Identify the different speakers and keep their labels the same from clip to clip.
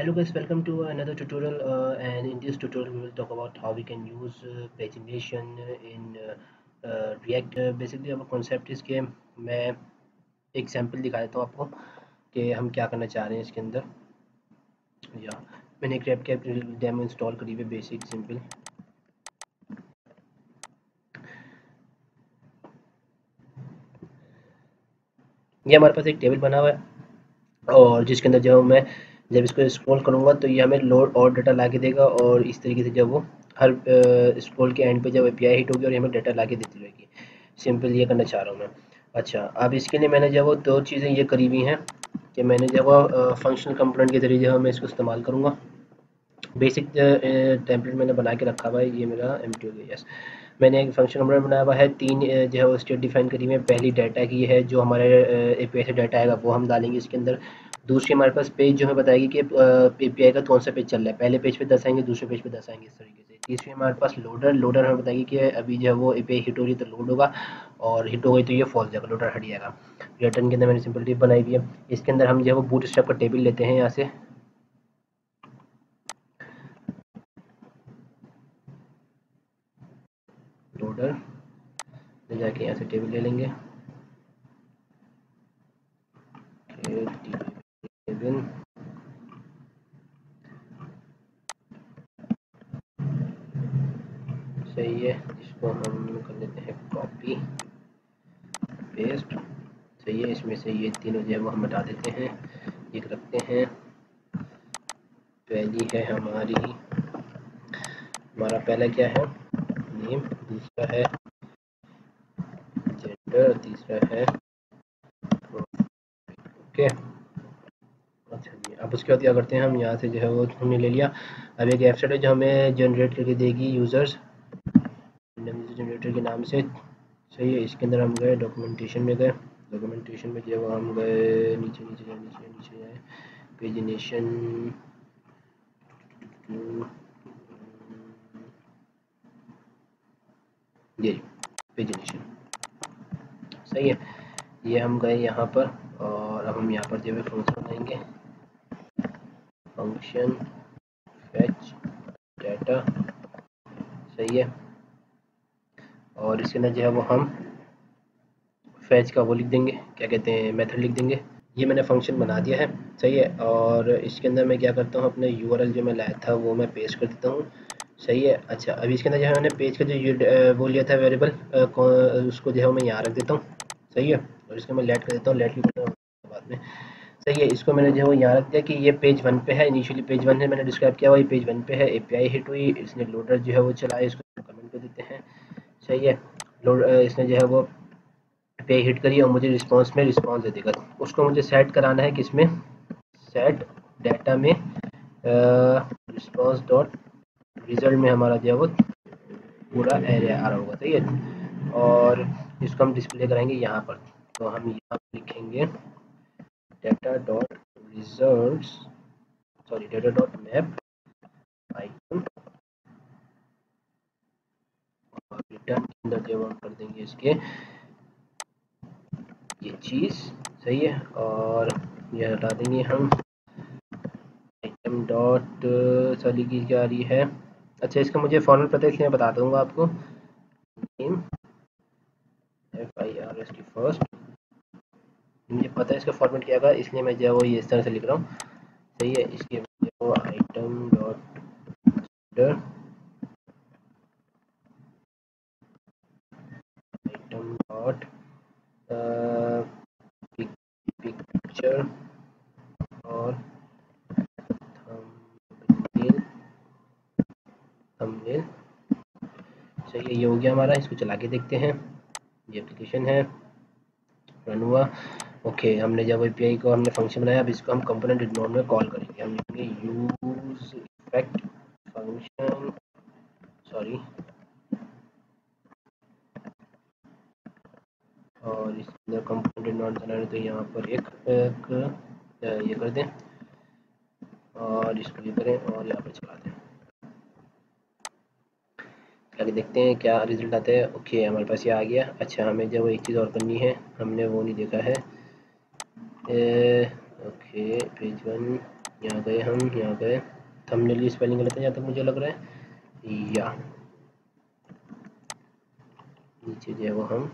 Speaker 1: hello guys welcome to another tutorial uh, and in this tutorial we will talk about how we can use uh, pagination in uh, uh, react uh, basically अब concept इसके मैं एक sample दिखा देता हूँ आपको कि हम क्या करना चाह रहे हैं इसके अंदर या मैंने एक रैप कैप डेमो इंस्टॉल करी हुई बेसिक सिंपल ये हमारे पास एक टेबल बना हुआ है और जिसके अंदर जो मैं जब इसको स्क्रॉल करूँगा तो ये हमें लोड और डाटा ला के देगा और इस तरीके से जब वो हर स्क्रॉल के एंड पे जब एपीआई हिट होगी और हमें डाटा ला के देती रहेगी। सिंपल ये करना चाह रहा हूँ मैं। अच्छा अब इसके लिए मैंने जब वो दो चीज़ें ये करी हुई हैं कि मैंने जब वो फंक्शनल कंपोनेंट के ज़रिए जो है मैं इसको इस्तेमाल करूँगा बेसिक टेम्पलेट मैंने बना के रखा हुआ है, ये मेरा एम टी यस मैंने एक फ़ंक्शन कंपोनेंट बनाया हुआ है, तीन जो है वो स्टेट डिफाइन करी हुई है। पहली डाटा की है जो हमारे ए पी से डाटा आएगा, वो हम डालेंगे इसके अंदर। दूसरी हमारे पास पेज जो है बताएगी कि ए का कौन सा पेज चल रहा है। पहले पेज पे दस आएँगे, दूसरे पेज पे दस आएँगे इस तरीके से। तीसरी हमारे पास लोडर लोडर हमें बताएगी कि अभी जो है वो ए हिट हो रही तो लोड होगा और हिट हो गई तो ये फॉल जाएगा लोडर हट जाएगा। रिटर्न के अंदर मैंने सिंपल टिप बनाई हुई है। इसके अंदर हम जो है वो बूट स्टेप का टेबल लेते हैं यहाँ से। लोडर ले जाके यहाँ से टेबल ले लेंगे टेबल सही है इसको हम कर लेते हैं कॉपी पेस्ट सही है इसमें से ये तीनों जो है वो हम हटा देते हैं। एक रखते हैं। पहली है हमारी, हमारा पहला क्या है? नेम। दूसरा है जेंडर तीसरा है ओके अच्छा जी, अब उसके बाद क्या करते हैं हम? यहाँ से जो है वो हमने ले लिया। अब एक वेबसाइट है जो हमें जनरेट करके देगी यूज़र्स जनरेटर के नाम से। सही है, इसके अंदर हम गए डॉक्यूमेंटेशन में गए। डॉक्यूमेंटेशन में जो है हम गए, नीचे नीचे जाए नीचे नीचे जाए पेजिनेशन ये पेजिनेशन सही है। ये हम गए यहाँ पर और अब हम यहाँ पर जो है फ़ंक्शन बनाएँगे। फ़ंक्शन फैच डाटा सही है। और इसके अंदर जो है वो हम फैच का वो लिख देंगे, क्या कहते हैं मेथड लिख देंगे। ये मैंने फ़ंक्शन बना दिया है, सही है? और इसके अंदर मैं क्या करता हूँ, अपने यूआरएल जो मैं लाया था, वो मैं पेस्ट कर देता हूँ। सही है? अच्छा अभी इसके अंदर जो है मैंने पेज का जो वो लिया था वेरिएबल उसको जो है मैं यहाँ रख देता हूँ। सही है? और इसको मैं लेट कर देता हूँ लेट भी करता हूँ बाद में। सही है? इसको मैंने जो है वो यहाँ रख दिया कि ये पेज वन पे है। इनिशियली पेज वन है, मैंने डिस्क्राइब किया हुआ ये पेज वन पे है। एपीआई हिट हुई, इसने लोडर जो है वो चलाया, इसको कमेंट कर देते हैं। सही है? लोड इसने जो है वो पे हिट करी और मुझे रिस्पांस में रिस्पांस दे देगा उसको मुझे सेट कराना है किसमें सेट डाटा में रिस्पांस डॉट रिज़ल्ट में हमारा है वो पूरा एरिया आ रहा होगा, सही है? और इसको हम डिस्प्ले कराएँगे यहाँ पर। तो हम यहाँ लिखेंगे data dot result sorry data dot map और रिटर्न के अंदर जो हम कर देंगे इसके। ये चीज़ सही है और ये हटा देंगे हम। आइटम डॉट सॉरी की आ रही है। अच्छा इसका मुझे फॉर्मेट पता है, इसलिए मैं बता दूँगा आपको। Name F I R S T first मुझे पता है इसका फॉर्मेट क्या होगा इसलिए मैं जो है वो ये इस तरह से लिख रहा हूँ। सही है, इसके जो आइटम डॉट आइटम डॉट और थंबनेल थंबनेल चलिए ये हो गया हमारा। इसको चला के देखते हैं। ये एप्लीकेशन है। रन हुआ। ओके हमने जब एपीआई को हमने फ़ंक्शन बनाया अब इसको हम कंपोनेंट इग्नोर में कॉल करेंगे। हम लिखेंगे यूज़ इफ़ेक्ट फ़ंक्शन सॉरी और इसके अंदर कंपोनेंट नॉट बनाना तो यहाँ पर एक, एक ये कर दें और इसको ये करें और यहाँ पर चला दें आगे देखते हैं क्या रिज़ल्ट आता है। ओके हमारे पास ये आ गया। अच्छा हमें जब एक चीज़ और करनी है हमने वो नहीं देखा है। ए, ओके पेज वन यहाँ गए हम यहाँ गए। थंबनेल की स्पेलिंग गलत है जहाँ तक मुझे लग रहा है। या। नीचे जो है वो हम।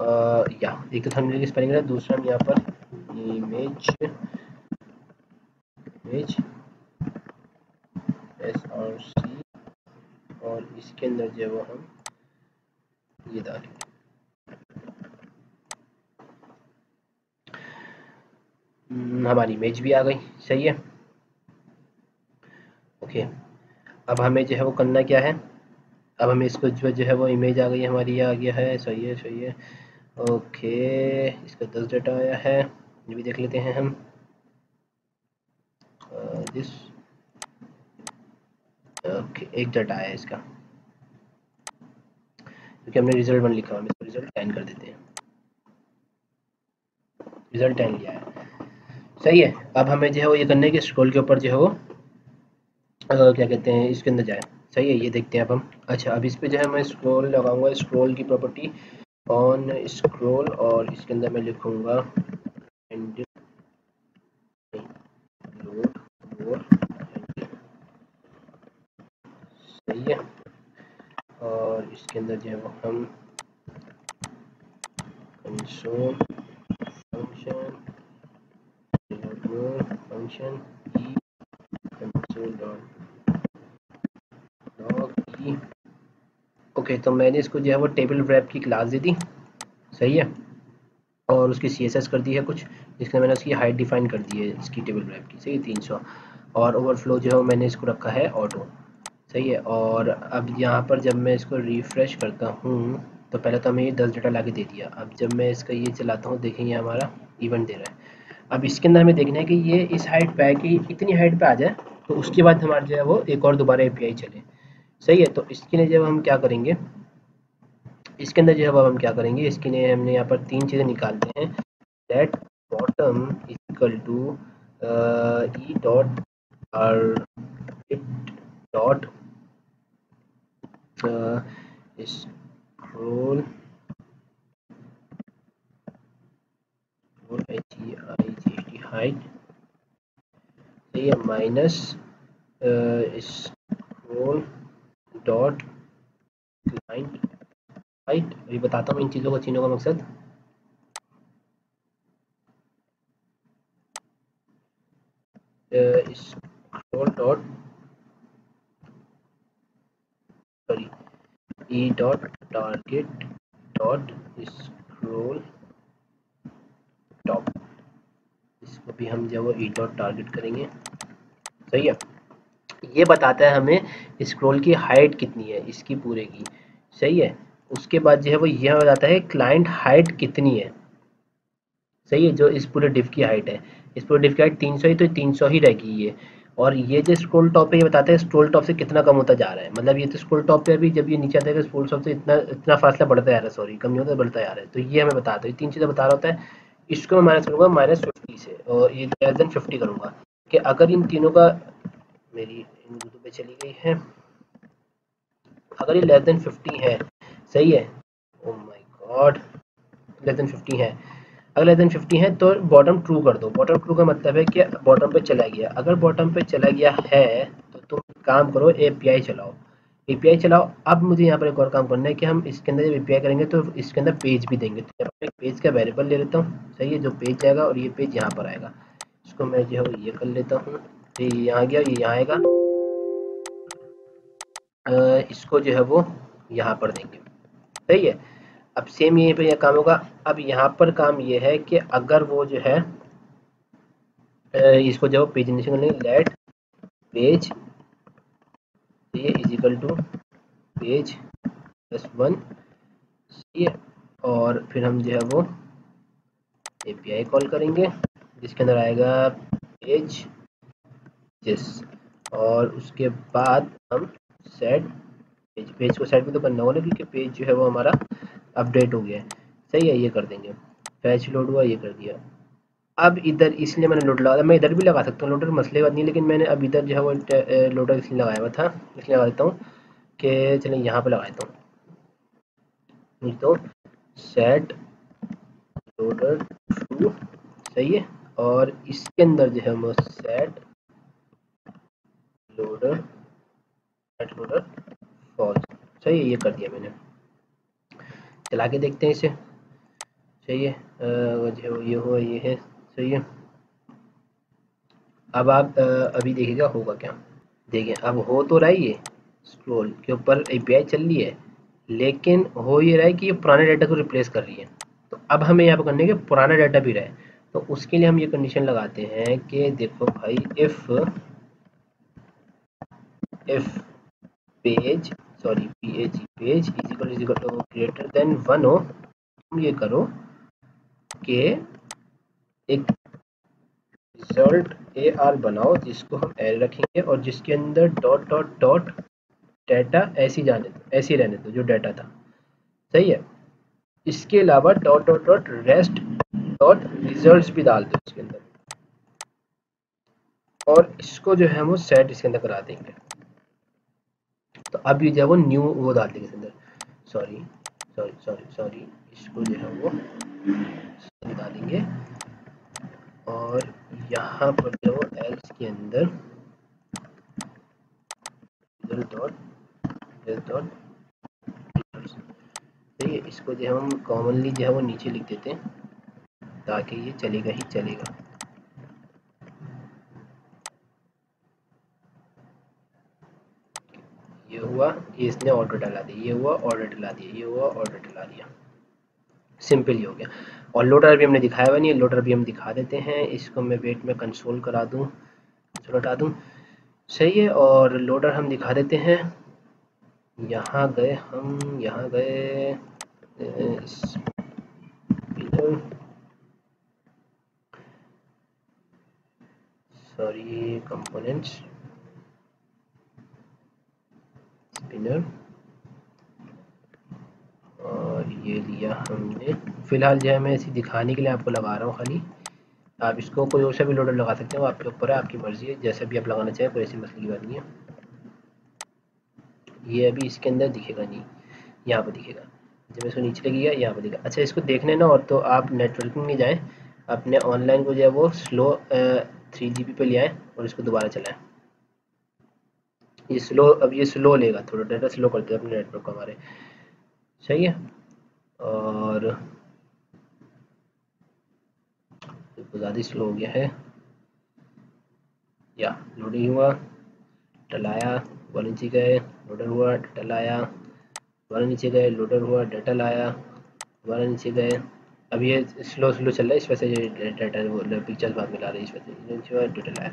Speaker 1: आ, या। एक तो थंबनेल की स्पेलिंग है दूसरा हम यहाँ पर एस आर सी और इसके अंदर जो है वो हम ये डालेंगे। हम्म, हमारी इमेज भी आ गई सही है? ओके अब हमें जो है वो करना क्या है? अब हमें इसको जो जो है वो इमेज आ गई हमारी ये आ गया है सही है सही है। ओके इसका दस डेटा आया है। ये भी देख लेते हैं हम। दिस ओके एक डाटा आया इसका। क्योंकि हमने रिज़ल्ट वन लिखा हम इसको रिज़ल्ट टेन कर देते हैं। रिज़ल्ट टेन लिया है। सही है, अब हमें जो है वो ये करने के स्क्रॉल के ऊपर जो है वो क्या कहते हैं, इसके अंदर जाए। सही है, ये देखते हैं अब हम। अच्छा अब इस पे जो है मैं स्क्रॉल लगाऊँगा स्क्रॉल की प्रॉपर्टी ऑन स्क्रॉल और इसके अंदर मैं लिखूँगा। सही है। और इसके अंदर जो है वो हम console function function E console dot E okay तो मैंने इसको जो है वो टेबल रैप की क्लास दे दी। सही है? और उसकी सीएसएस कर दी है कुछ जिसमें मैंने उसकी हाइट डिफाइन कर दी है, इसकी टेबल रैप की, सही, तीन सौ। और ओवरफ्लो जो है मैंने इसको रखा है ऑटो सही है? और अब यहाँ पर जब मैं इसको रिफ़्रेश करता हूँ तो पहले तो हमें ये दस डाटा ला दे दिया। अब जब मैं इसका ये चलाता हूँ, देखेंगे हमारा इवेंट दे रहा है। अब इसके अंदर हमें देखना है कि ये इस हाइट पे है कि इतनी हाइट पे आ जाए तो उसके बाद हमारा जो है वो एक और दोबारा ए चले। सही है? तो इसके लिए जब हम क्या करेंगे इसके अंदर जो है, अब हम क्या करेंगे? इसके लिए हमने यहाँ पर तीन चीज़ें निकालते हैं। That bottom is equal to e dot r dot scroll e height है minus scroll dot client height अभी बताता हूँ इन चीज़ों को चीनों का मकसद। Dot sorry e dot target dot scroll top इसको भी हम जब ई डॉट टारगेट करेंगे। सही है? ये बताता है हमें स्क्रोल की हाइट कितनी है, इसकी पूरे की। सही है? उसके बाद जो है वो यह बताता है क्लाइंट हाइट कितनी है? सही है, जो इस पूरे डिफ की हाइट है। इस पूरे डिफ की हाइट 300 ही तो 300 ही रहेगी ये। और ये जो स्क्रोल टॉप है ये बताते हैं स्क्रोल टॉप से कितना कम होता जा रहा है। मतलब ये तो स्क्रोल टॉप पे अभी जब ये नीचे आता है स्क्रोल टॉप से इतना इतना फासला बढ़ता जा रहा है सॉरी कम होता, बढ़ता जा रहा है। तो ये हमें बताता है तीन चीज़ें बता रहा होता है, इसको मैं माइनस करूँगा माइनस फिफ्टी से, और ये लेस देन फिफ्टी करूँगा। कि अगर इन तीनों का, मेरी इन पे चली गई है, अगर ये लेस देन फिफ्टी है सही है? ओ my god less than fifty है। अगर लेस देन फिफ्टी है तो बॉटम ट्रू कर दो। बॉटम ट्रू का मतलब है कि बॉटम पे चला गया। अगर बॉटम पे चला गया है तो तुम काम करो एपीआई चलाओ। एपीआई चलाओ। अब मुझे यहाँ पर एक और काम करना है कि हम इसके अंदर जब ए करेंगे तो इसके अंदर पेज भी देंगे। तो यहाँ पर एक पेज का वेरिएबल ले लेता हूँ। सही है? जो पेज आएगा और ये पेज यहाँ पर आएगा। इसको मैं जो है ये कर लेता हूँ। ये यहाँ गया, ये यहाँ आएगा। इसको जो है वो यहाँ पर देंगे। सही है। अब सेम यहीं पर यह काम होगा। अब यहाँ पर काम ये है कि अगर वो जो है इसको जब पेज इंजेक्शन करेंगे लेट पेज ये is equal to page plus one है और फिर हम जो है वो एपीआई कॉल करेंगे, जिसके अंदर आएगा पेज जिस और उसके बाद हम सेट पेज पेज को सेट भी तो करना होगा क्योंकि पेज जो है वो हमारा अपडेट हो गया है। सही है, ये कर देंगे। फैच लोड हुआ, ये कर दिया। अब इधर इसलिए मैंने लोड लगा, मैं इधर भी लगा सकता हूँ लोडर मसले बात नहीं लेकिन मैंने अब इधर जो है वो लोडर इसलिए लगाया हुआ था, इसलिए लगा देता हूँ कि चलिए यहाँ पे लगा देता हूँ। तो सेट लोडर ट्रू सही है, और इसके अंदर जो है वो set loader net loader false सही है, ये कर दिया मैंने। चला के देखते हैं इसे। सही है ये हुआ, ये है, सही है। अब आप अभी देखिएगा होगा क्या। देखिए, अब हो तो रहा है ये स्क्रोल के ऊपर ए चल रही है, लेकिन हो ये रहा है कि ये पुराने डाटा को रिप्लेस कर रही है। तो अब हमें यहाँ पर करने के पुराना डाटा भी रहे तो उसके लिए हम ये कंडीशन लगाते हैं कि देखो भाई if if page sorry P H page is equal is equal greater than one हो तुम ये करो कि एक रिज़ल्ट ए आर बनाओ, जिसको हम एरे रखेंगे और जिसके अंदर डॉट डॉट डॉट डाटा ऐसी जाने दो, ऐसी रहने दो, जो डाटा था। सही है? इसके अलावा dot dot dot rest dot results भी डाल दो इसके अंदर। और इसको जो है वो सेट इसके अंदर करा देंगे। तो अब ये जो है वो न्यू वो डाल देंगे इसके अंदर। सॉरी सॉरी सॉरी सॉरी इसको जो है वो डालेंगे और यहाँ पर जो एल्स के अंदर डॉट डॉट तो इसको जो है हम कॉमनली जो है वो नीचे लिख देते हैं, ताकि ये चलेगा ही चलेगा। ये हुआ, ये इसने ऑर्डर डाला दिया, ये हुआ ऑर्डर डला दिया, ये हुआ ऑर्डर डला दिया। सिंपल ही हो गया। और लोडर भी हमने दिखाया हुआ नहीं लोडर भी हम दिखा देते हैं। इसको मैं वेट में कंसोल करा दूँ। कंसोल हटा दूँ। सही है, और लोडर हम दिखा देते हैं। यहाँ गए हम, यहाँ गए। सॉरी कंपोनेंट्स स्पिनर और ये लिया हमने। फ़िलहाल जो है मैं इसे दिखाने के लिए आपको लगा रहा हूँ खाली। आप इसको कोई और सा भी लोडर लगा सकते हो आपके ऊपर है, आपकी मर्ज़ी है। जैसा भी आप लगाना चाहें, कोई ऐसी मसले की बात नहीं है। ये अभी इसके अंदर दिखेगा नहीं, यहाँ पर दिखेगा। जब इसको नीचे लगेगा, यहाँ पर दिखेगा। अच्छा इसको देखने ना, और तो आप नेटवर्किंग में जाएँ, अपने ऑनलाइन को जो है वो स्लो थ्री जी पे ले आएँ, और इसको दोबारा चलाएँ। ये स्लो अब ये स्लो लेगा थोड़ा डाटा स्लो करते हैं अपने नेटवर्क को हमारे। सही है? और ज़्यादा स्लो हो गया है। या लोडिंग हुआ टलाया वाले नीचे गए लोडर हुआ डाटा लाया दोबारा नीचे गए लोडर हुआ डाटा लाया दोबारा नीचे गए। अब ये स्लो स्लो चल रहा है, इस वजह से डाटा पिक्चर्स बाद में ला रहे हैं, इस वजह से। डाटा लाया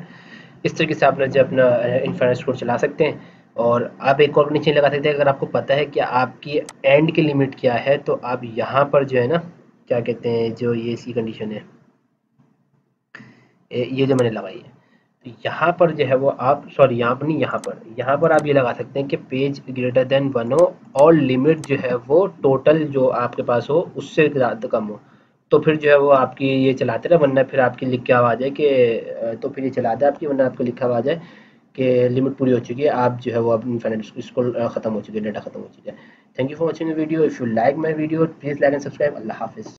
Speaker 1: इस तरीके से आप जो अपना इन्फाइनेट कोड चला सकते हैं। और आप एक और नीचे लगा सकते हैं, अगर आपको पता है कि आपकी एंड की लिमिट क्या है तो आप यहाँ पर जो है ना, क्या कहते हैं, जो ये इसकी कंडीशन है ये जो मैंने लगाई है तो यहाँ पर जो है वो आप सॉरी यहाँ पर नहीं, यहाँ पर यहाँ पर आप ये लगा सकते हैं कि पेज ग्रेटर देन वन हो, और लिमिट जो है वो टोटल जो आपके पास हो, उससे ज़्यादा कम हो। तो फिर जो है वो आपकी ये चलाते रहे, वरना फिर आपकी लिख के आवाज़ है कि तो फिर ये चला दे आपकी, वरना आपको लिखा आवाज़ है कि लिमिट पूरी हो चुकी है, आप जो है वो अपनी फाइनेंस स्कूल ख़त्म हो चुकी है डाटा ख़त्म हो चुकी है। Thank you for watching video if you like my video please like and subscribe अल्लाह हाफिज़।